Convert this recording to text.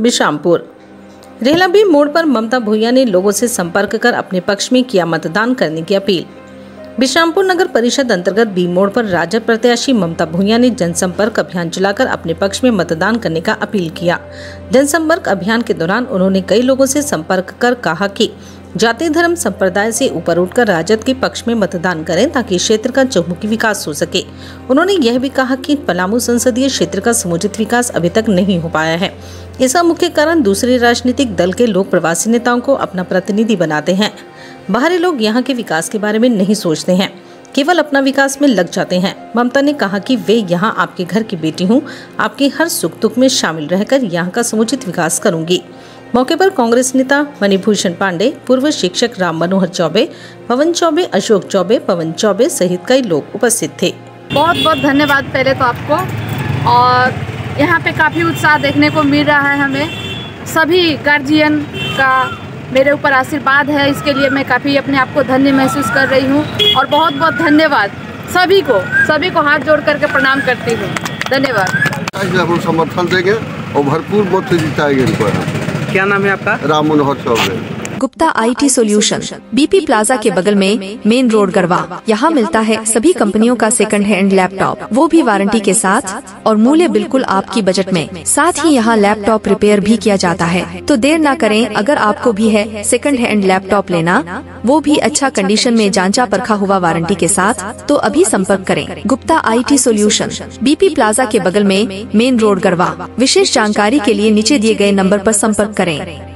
बिशामपुर। रेहलाबी मोड़ पर ममता भूया ने लोगों से संपर्क कर अपने पक्ष में किया मतदान करने की अपील। बिशामपुर नगर परिषद अंतर्गत बी मोड़ पर राजद प्रत्याशी ममता भूया ने जनसंपर्क अभियान चलाकर अपने पक्ष में मतदान करने का अपील किया। जनसंपर्क अभियान के दौरान उन्होंने कई लोगों से संपर्क कर कहा कि जाति धर्म संप्रदाय से ऊपर उठकर राजद के पक्ष में मतदान करें ताकि क्षेत्र का चहुमुखी विकास हो सके। उन्होंने यह भी कहा कि पलामू संसदीय क्षेत्र का समुचित विकास अभी तक नहीं हो पाया है। इसका मुख्य कारण दूसरे राजनीतिक दल के लोग प्रवासी नेताओं को अपना प्रतिनिधि बनाते हैं। बाहरी लोग यहाँ के विकास के बारे में नहीं सोचते हैं। केवल अपना विकास में लग जाते हैं। ममता ने कहा कि वे यहाँ आपके घर की बेटी हूँ। आपके हर सुख दुख में शामिल रहकर यहाँ का समुचित विकास करूँगी। मौके पर कांग्रेस नेता मणिभूषण पांडे पूर्व शिक्षक राम मनोहर चौबे पवन चौबे अशोक चौबे पवन चौबे सहित कई लोग उपस्थित थे। बहुत बहुत धन्यवाद पहले तो आपको। और यहाँ पे काफ़ी उत्साह देखने को मिल रहा है हमें। सभी गार्जियन का मेरे ऊपर आशीर्वाद है। इसके लिए मैं काफ़ी अपने आप को धन्य महसूस कर रही हूँ। और बहुत बहुत धन्यवाद सभी को। सभी को हाथ जोड़ करके प्रणाम करती हूँ। धन्यवाद। हम समर्थन देंगे और भरपूर मत जिताएँगे इनको। क्या नाम है आपका? Ram Manohar Chaube Gupta IT solution BP plaza के बगल में मेन रोड गरवा यहाँ मिलता है सभी कंपनियों का सेकंड हैंड लैपटॉप वो भी वारंटी के साथ और मूल्य बिल्कुल आपकी बजट में। साथ ही यहाँ लैपटॉप रिपेयर भी किया जाता है। तो देर ना करें, अगर आपको भी है सेकंड हैंड लैपटॉप लेना, वो भी अच्छा कंडीशन में जांचा परखा हुआ वारंटी के साथ तो अभी संपर्क करें। Gupta IT solution BP plaza के बगल में मेन रोड गरवा विशेष जानकारी के लिए नीचे दिए गए नंबर पर संपर्क करें।